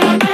Thank you.